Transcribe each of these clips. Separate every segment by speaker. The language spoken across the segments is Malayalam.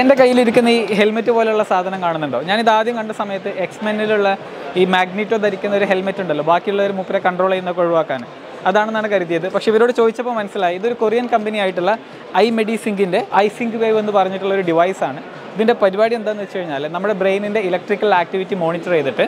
Speaker 1: എന്റെ കയ്യിലിരിക്കുന്ന ഈ ഹെൽമെറ്റ് പോലെയുള്ള സാധനം കാണുന്നുണ്ടോ? ഞാനിത് ആദ്യം കണ്ട സമയത്ത് എക്സ്മെന്നിലുള്ള ഈ മാഗ്നീറ്റോ ധരിക്കുന്ന ഒരു ഹെൽമെറ്റ് ഉണ്ടല്ലോ ബാക്കിയുള്ളവർ മൂപ്പരെ കൺട്രോൾ ചെയ്യുന്നൊക്കെ ഒഴിവാക്കാൻ. അതാണെന്നാണ് കരുതിയത്. പക്ഷേ ഇവരോട് ചോദിച്ചപ്പോൾ മനസ്സിലായി ഇതൊരു കൊറിയൻ കമ്പനി ആയിട്ടുള്ള ഐ മെഡിസിങ്കിന്റെ ഐ സിങ്ക് വേവ് എന്ന് പറഞ്ഞിട്ടുള്ള ഒരു ഡിവൈസാണ് ഇതിന്റെ പരിപാടി എന്താണെന്ന് വെച്ച് കഴിഞ്ഞാൽ നമ്മുടെ ബ്രെയിനിന്റെ ഇലക്ട്രിക്കൽ ആക്ടിവിറ്റി മോണിറ്റർ ചെയ്തിട്ട്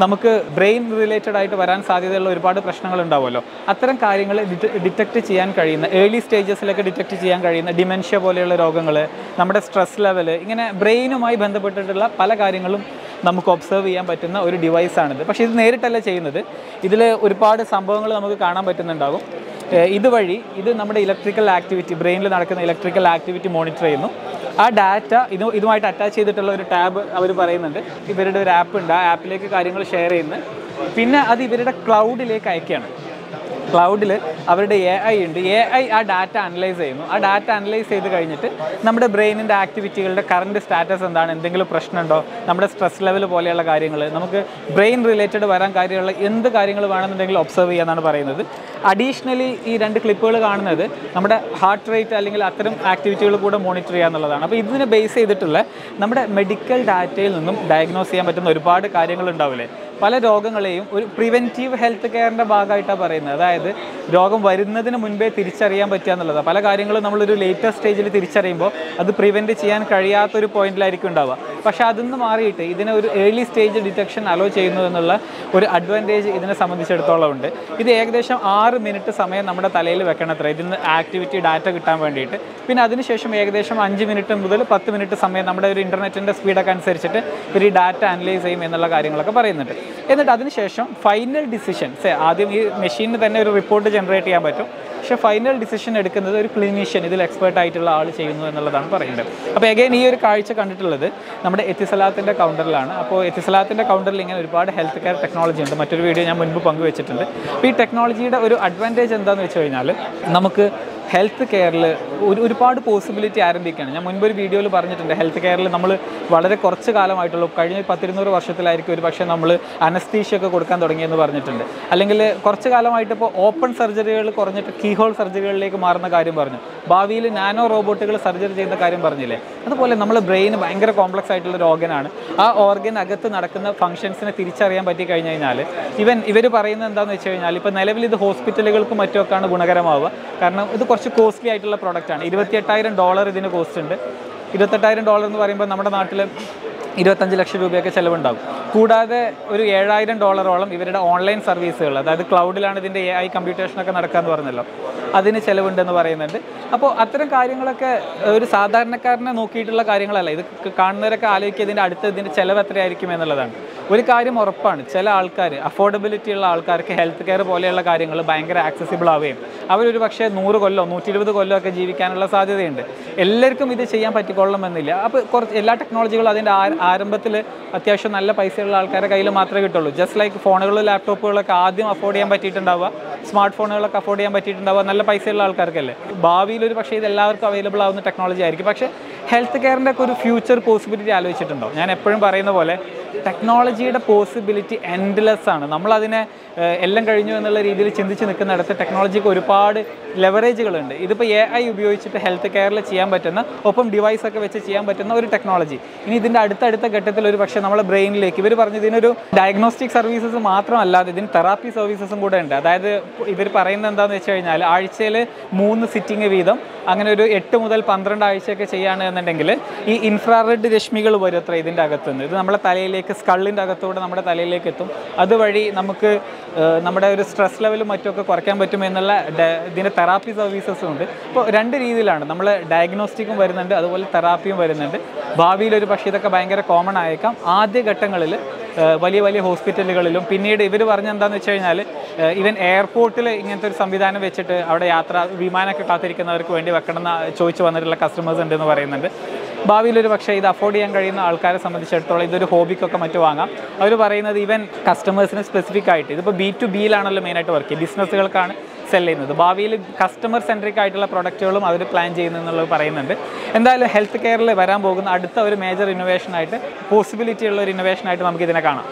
Speaker 1: നമുക്ക് ബ്രെയിൻ റിലേറ്റഡ് ആയിട്ട് വരാൻ സാധ്യതയുള്ള ഒരുപാട് പ്രശ്നങ്ങൾ ഉണ്ടാവുമല്ലോ. അത്തരം കാര്യങ്ങൾ ഡിറ്റക്ട് ചെയ്യാൻ കഴിയുന്ന ഏർലി സ്റ്റേജസിലൊക്കെ ഡിറ്റക്ട് ചെയ്യാൻ കഴിയുന്ന ഡിമെൻഷ്യ പോലെയുള്ള രോഗങ്ങൾ നമ്മുടെ സ്ട്രെസ് ലെവൽ ഇങ്ങനെ ബ്രെയിനുമായി ബന്ധപ്പെട്ടിട്ടുള്ള പല കാര്യങ്ങളും നമുക്ക് ഒബ്സർവ് ചെയ്യാൻ പറ്റുന്ന ഒരു ഡിവൈസാണിത് പക്ഷേ ഇത് നേരിട്ടല്ല ചെയ്യുന്നത്. ഇതിൽ ഒരുപാട് സംഭവങ്ങൾ നമുക്ക് കാണാൻ പറ്റുന്നുണ്ടാകും. ഇതുവഴി ഇത് നമ്മുടെ ഇലക്ട്രിക്കൽ ആക്ടിവിറ്റി ബ്രെയിനിൽ നടക്കുന്ന ഇലക്ട്രിക്കൽ ആക്ടിവിറ്റി മോണിറ്റർ ചെയ്യുന്നു. ആ ഡാറ്റ ഇത് ഇതുമായിട്ട് അറ്റാച്ച് ചെയ്തിട്ടുള്ള ഒരു ടാബ് അവർ പറയുന്നുണ്ട്. ഇവരുടെ ഒരു ആപ്പ് ഉണ്ട്. ആ ആപ്പിലേക്ക് കാര്യങ്ങൾ ഷെയർ ചെയ്യുന്നു. പിന്നെ അത് ഇവരുടെ ക്ലൗഡിലേക്ക് അയക്കുകയാണ്. ക്ലൗഡിൽ അവരുടെ എ ഐ ഉണ്ട്. എ ഐ ആ ഡാറ്റ അനലൈസ് ചെയ്യുന്നു. ആ ഡാറ്റ അനലൈസ് ചെയ്ത് കഴിഞ്ഞിട്ട് നമ്മുടെ ബ്രെയിനിന്റെ ആക്ടിവിറ്റികളുടെ കറണ്ട് സ്റ്റാറ്റസ് എന്താണ്? എന്തെങ്കിലും പ്രശ്നമുണ്ടോ? നമ്മുടെ സ്ട്രെസ് ലെവൽ പോലെയുള്ള കാര്യങ്ങൾ. നമുക്ക് ബ്രെയിൻ റിലേറ്റഡ് വരാൻ കാര്യമുള്ള എന്ത് കാര്യങ്ങൾ വേണമെന്നുണ്ടെങ്കിൽ ഒബ്സർവ് ചെയ്യാന്നാണ് പറയുന്നത്. അഡീഷണലി ഈ രണ്ട് ക്ലിപ്പുകൾ കാണുന്നത് നമ്മുടെ ഹാർട്ട് റേറ്റ് അല്ലെങ്കിൽ അത്തരം ആക്ടിവിറ്റികൾ കൂടെ മോണിറ്റർ ചെയ്യുക എന്നുള്ളതാണ് അപ്പോൾ ഇതിനെ ബേസ് ചെയ്തിട്ടുള്ള നമ്മുടെ മെഡിക്കൽ ഡാറ്റയിൽ നിന്നും ഡയഗ്നോസ് ചെയ്യാൻ പറ്റുന്ന ഒരുപാട് കാര്യങ്ങൾ ഉണ്ടാവില്ലേ? പല രോഗങ്ങളെയും ഒരു പ്രിവെന്റീവ് ഹെൽത്ത് കെയറിന്റെ ഭാഗമായിട്ടാണ് പറയുന്നത്. അതായത് രോഗം വരുന്നതിന് മുൻപേ തിരിച്ചറിയാൻ പറ്റുക എന്നുള്ളതാണ് പല കാര്യങ്ങളും നമ്മളൊരു ലേറ്റസ്റ്റ് സ്റ്റേജിൽ തിരിച്ചറിയുമ്പോൾ അത് പ്രിവെന്റ് ചെയ്യാൻ കഴിയാത്തൊരു പോയിന്റിലായിരിക്കും ഉണ്ടാവുക. പക്ഷേ അതിൽ നിന്ന് മാറിയിട്ട് ഇതിനെ ഒരു ഏർലി സ്റ്റേജ് ഡിറ്റക്ഷൻ അലോ ചെയ്യുന്നു എന്നുള്ള ഒരു അഡ്വാന്റേജ് ഇതിനെ സംബന്ധിച്ചിടത്തോളം ഉണ്ട്. ഇത് ഏകദേശം ആറ് മിനിറ്റ് സമയം നമ്മുടെ തലയിൽ വെക്കണത്ര. ഇതിൽ നിന്ന് ആക്ടിവിറ്റി ഡാറ്റ കിട്ടാൻ വേണ്ടിയിട്ട്. പിന്നെ അതിനുശേഷം ഏകദേശം അഞ്ച് മിനിറ്റ് മുതൽ പത്ത് മിനിറ്റ് സമയം നമ്മുടെ ഒരു ഇന്റർനെറ്റിന്റെ സ്പീഡൊക്കെ അനുസരിച്ചിട്ട് ഇവർ ഈ ഡാറ്റ അനലൈസ് ചെയ്യും എന്നുള്ള കാര്യങ്ങളൊക്കെ പറയുന്നുണ്ട്. എന്നിട്ട് അതിനുശേഷം ഫൈനൽ ഡിസിഷൻ സേ ആദ്യം ഈ മെഷീനിന് തന്നെ ഒരു റിപ്പോർട്ട് ജനറേറ്റ് ചെയ്യാൻ പറ്റും. പക്ഷേ ഫൈനൽ ഡിസിഷൻ എടുക്കുന്നത് ഒരു ക്ലിനീഷ്യൻ ഇതിൽ എക്സ്പേർട്ട് ആയിട്ടുള്ള ആൾ ചെയ്യുന്നു എന്നുള്ളതാണ് പറയുന്നത് അപ്പോൾ എഗൈൻ ഈ ഒരു കാഴ്ച കണ്ടിട്ടുള്ളത് നമ്മുടെ എത്തിസലാത്തിന്റെ കൗണ്ടറിലാണ് അപ്പോൾ എത്തിസലാത്തിന്റെ കൗണ്ടറിൽ ഇങ്ങനെ ഒരുപാട് ഹെൽത്ത് കെയർ ടെക്നോളജി ഉണ്ട്. മറ്റൊരു വീഡിയോ ഞാൻ മുൻപ് പങ്കുവച്ചിട്ടുണ്ട്. അപ്പോൾ ഈ ടെക്നോളജിയുടെ ഒരു അഡ്വാന്റേജ് എന്താണെന്ന് വെച്ച് കഴിഞ്ഞാൽ നമുക്ക് ഹെൽത്ത് കെയറിൽ ഒരു ഒരുപാട് പോസിബിലിറ്റി ആരംഭിക്കുകയാണ്. ഞാൻ മുൻപ് ഒരു വീഡിയോയിൽ പറഞ്ഞിട്ടുണ്ട് ഹെൽത്ത് കെയറിൽ നമ്മൾ വളരെ കുറച്ച് കാലമായിട്ടുള്ളൂ. കഴിഞ്ഞ പത്തിരുന്നൂറ് വർഷത്തിലായിരിക്കും ഒരു പക്ഷേ നമ്മൾ അനസ്തീഷ്യൊക്കെ കൊടുക്കാൻ തുടങ്ങിയെന്ന് പറഞ്ഞിട്ടുണ്ട്. അല്ലെങ്കിൽ കുറച്ച് കാലമായിട്ട് ഇപ്പോൾ ഓപ്പൺ സർജറികൾ കുറഞ്ഞിട്ട് കീഹോൾ സർജറികളിലേക്ക് മാറുന്ന കാര്യം പറഞ്ഞു. ഭാവിയിൽ നാനോ റോബോട്ടുകൾ സർജറി ചെയ്യുന്ന കാര്യം പറഞ്ഞില്ലേ? അതുപോലെ നമ്മൾ ബ്രെയിൻ ഭയങ്കര കോംപ്ലക്സ് ആയിട്ടുള്ള ഒരു ഓർഗനാണ് ആ ഓർഗൻ അകത്ത് നടക്കുന്ന ഫംഗ്ഷൻസിനെ തിരിച്ചറിയാൻ പറ്റി കഴിഞ്ഞു കഴിഞ്ഞാൽ ഇവൻ ഇവർ പറയുന്നത് എന്താണെന്ന് വെച്ച് കഴിഞ്ഞാൽ ഇപ്പോൾ നിലവിൽ ഇത് ഹോസ്പിറ്റലുകൾക്കും മറ്റുമൊക്കെയാണ് ഗുണകരമാവുക. കാരണം ഇത് കുറച്ച് കോസ്റ്റ്ലി ആയിട്ടുള്ള പ്രോഡക്റ്റാണ് ഇരുപത്തിയെട്ടായിരം ഡോളർ ഇതിന് കോസ്റ്റ് ഉണ്ട്. ഇരുപത്തെട്ടായിരം ഡോളർ എന്ന് പറയുമ്പോൾ നമ്മുടെ നാട്ടിൽ ഇരുപത്തഞ്ച് ലക്ഷം രൂപയൊക്കെ ചിലവുണ്ടാകും കൂടാതെ ഒരു ഏഴായിരം ഡോളറോളം ഇവരുടെ ഓൺലൈൻ സർവീസുകൾ അതായത് ക്ലൗഡിലാണ് ഇതിന്റെ എ ഐ കമ്പ്യൂട്ടേഷനൊക്കെ നടക്കുക നടക്കാന്ന് പറഞ്ഞല്ലോ. അതിന് ചിലവുണ്ടെന്ന് പറയുന്നുണ്ട്. അപ്പോൾ അത്തരം കാര്യങ്ങളൊക്കെ ഒരു സാധാരണക്കാരനെ നോക്കിയിട്ടുള്ള കാര്യങ്ങളല്ല. ഇത് കാണുന്നവരൊക്കെ ആലോചിക്കുക ഇതിന്റെ അടുത്ത് ഇതിന്റെ ചിലവ് എത്രയായിരിക്കും എന്നുള്ളതാണ്. ഒരു കാര്യം ഉറപ്പാണ്. ചില ആൾക്കാർ അഫോർഡബിലിറ്റി ഉള്ള ആൾക്കാർക്ക് ഹെൽത്ത് കെയർ പോലെയുള്ള കാര്യങ്ങൾ ഭയങ്കര ആക്സസിബിൾ ആവുകയും അവരൊരു പക്ഷേ നൂറ് കൊല്ലോ നൂറ്റി ഇരുപത് കൊല്ലോ ഒക്കെ ജീവിക്കാനുള്ള സാധ്യതയുണ്ട്. എല്ലാവർക്കും ഇത് ചെയ്യാൻ പറ്റിക്കൊള്ളണമെന്നില്ല. അപ്പോൾ കുറച്ച് എല്ലാ ടെക്നോളജികളും അതിന്റെ ആരംഭത്തിൽ അത്യാവശ്യം നല്ല പൈസയുള്ള ആൾക്കാരുടെ കയ്യിൽ മാത്രമേ കിട്ടുള്ളൂ. ജസ്റ്റ് ലൈക്ക് ഫോണുകളും ലാപ്ടോപ്പുകളൊക്കെ ആദ്യം അഫോർഡ് ചെയ്യാൻ പറ്റിയിട്ടുണ്ടാവുക. സ്മാർട്ട് ഫോണുകളൊക്കെ അഫോർഡ് ചെയ്യാൻ പറ്റിയിട്ടുണ്ടാവുക. നല്ല പൈസയുള്ള ആൾക്കാർക്കല്ലേ. ഭാവിയിൽ ഒരു പക്ഷേ ഇത് എല്ലാവർക്കും അവൈലബിൾ ആവുന്ന ടെക്നോളജി ആയിരിക്കും. പക്ഷേ ഹെൽത്ത് കെയറിന്റെ ഒക്കെ ഒരു ഫ്യൂച്ചർ പോസിബിലിറ്റി ആലോചിച്ചിട്ടുണ്ടോ? ഞാൻ എപ്പോഴും പറയുന്ന പോലെ ടെക്നോളജിയുടെ പോസിബിലിറ്റി എൻഡ്ലെസ് ആണ്. നമ്മളതിനെ എല്ലാം കഴിഞ്ഞു എന്നുള്ള രീതിയിൽ ചിന്തിച്ച് നിൽക്കുന്നിടത്ത് ടെക്നോളജിക്ക് ഒരുപാട് ലെവറേജുകളുണ്ട് ഇതിപ്പോൾ എ ഐ ഉപയോഗിച്ചിട്ട് ഹെൽത്ത് കെയറിൽ ചെയ്യാൻ പറ്റുന്ന ഒപ്പം ഡിവൈസ് ഒക്കെ വെച്ച് ചെയ്യാൻ പറ്റുന്ന ഒരു ടെക്നോളജി ഇനി ഇതിന്റെ അടുത്തടുത്ത ഘട്ടത്തിൽ ഒരു പക്ഷേ നമ്മളെ ബ്രെയിനിലേക്ക് ഇവർ പറഞ്ഞു ഇതിനൊരു ഡയഗ്നോസ്റ്റിക് സർവീസസ് മാത്രമല്ലാതെ ഇതിന് തെറാപ്പി സർവീസസും കൂടെ ഉണ്ട്. അതായത് ഇവർ പറയുന്നത് എന്താണെന്ന് വെച്ച് കഴിഞ്ഞാൽ ആഴ്ചയിൽ മൂന്ന് സിറ്റിംഗ് വീതം അങ്ങനെ ഒരു എട്ട് മുതൽ പന്ത്രണ്ട് ആഴ്ചയൊക്കെ ചെയ്യുകയാണ് എന്നുണ്ടെങ്കിൽ ഈ ഇൻഫ്രാറെഡ് രശ്മികൾ വരും അത്ര ഇതിന്റെ അകത്തുനിന്ന്. ഇത് നമ്മുടെ തലയിലേക്ക് സ്കള്ളിന്റെ അകത്തൂടെ നമ്മുടെ തലയിലേക്ക് എത്തും. അതുവഴി നമുക്ക് നമ്മുടെ ഒരു സ്ട്രെസ് ലെവലും മറ്റുമൊക്കെ കുറയ്ക്കാൻ പറ്റും എന്നുള്ള ഇതിന്റെ തെറാപ്പി സർവീസസും ഉണ്ട്. അപ്പോൾ രണ്ട് രീതിയിലാണ്. നമ്മൾ ഡയഗ്നോസ്റ്റിക്കും വരുന്നുണ്ട് അതുപോലെ തെറാപ്പിയും വരുന്നുണ്ട്. ഭാവിയിൽ ഒരു പക്ഷേ ഇതൊക്കെ ഭയങ്കര കോമൺ ആയേക്കാം. ആദ്യ ഘട്ടങ്ങളിൽ വലിയ വലിയ ഹോസ്പിറ്റലുകളിലും. പിന്നീട് ഇവർ പറഞ്ഞെന്താണെന്ന് വെച്ച് കഴിഞ്ഞാൽ ഈവൻ എയർപോർട്ടിൽ ഇങ്ങനത്തെ ഒരു സംവിധാനം വെച്ചിട്ട് അവിടെ യാത്ര വിമാനമൊക്കെ കാത്തിരിക്കുന്നവർക്ക് വേണ്ടി വെക്കണമെന്ന് ചോദിച്ചു വന്നിട്ടുള്ള കസ്റ്റമേഴ്സ് ഉണ്ടെന്ന് പറയുന്നുണ്ട്. ഭാവിയിൽ ഒരു പക്ഷേ ഇത് അഫോർഡ് ചെയ്യാൻ കഴിയുന്ന ആൾക്കാരെ സംബന്ധിച്ചിടത്തോളം ഇതൊരു ഹോബിക്കൊക്കെ മറ്റു വാങ്ങാം. അവർ പറയുന്നത് ഇവൻ കസ്റ്റമേഴ്സിന് സ്പെസിഫിക് ആയിട്ട് ഇതിപ്പോൾ ബി ടു ബിയിലാണല്ലോ മെയിനായിട്ട് വർക്ക് ചെയ്യുക. ബിസിനസ്സുകൾക്കാണ് സെൽ ചെയ്യുന്നത്. ഭാവിയിൽ കസ്റ്റമർ സെൻട്രിക് ആയിട്ടുള്ള പ്രൊഡക്റ്റുകളും അവർ പ്ലാൻ ചെയ്യുന്നു എന്നുള്ളത് പറയുന്നുണ്ട്. എന്തായാലും ഹെൽത്ത് കെയറിൽ വരാൻ പോകുന്ന അടുത്ത ഒരു മേജർ ഇന്നോവേഷനായിട്ട് പോസിബിലിറ്റി ഉള്ള ഒരു ഇന്നോവേഷനായിട്ട് നമുക്ക് ഇതിനെ കാണാം.